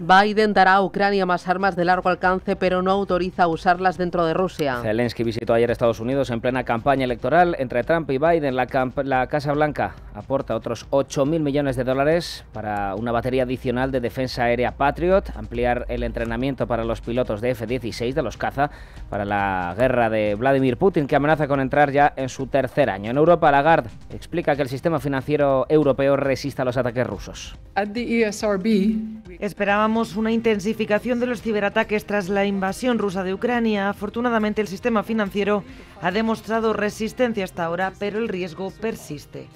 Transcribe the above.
Biden dará a Ucrania más armas de largo alcance, pero no autoriza usarlas dentro de Rusia. Zelensky visitó ayer Estados Unidos en plena campaña electoral entre Trump y Biden. La, la Casa Blanca aporta otros 8.000 millones de dólares para una batería adicional de defensa aérea Patriot, ampliar el entrenamiento para los pilotos de F-16 de los caza para la guerra de Vladimir Putin, que amenaza con entrar ya en su tercer año. En Europa, Lagarde explica que el sistema financiero europeo resiste a los ataques rusos. Esperábamos una intensificación de los ciberataques tras la invasión rusa de Ucrania. Afortunadamente, el sistema financiero ha demostrado resistencia hasta ahora, pero el riesgo persiste.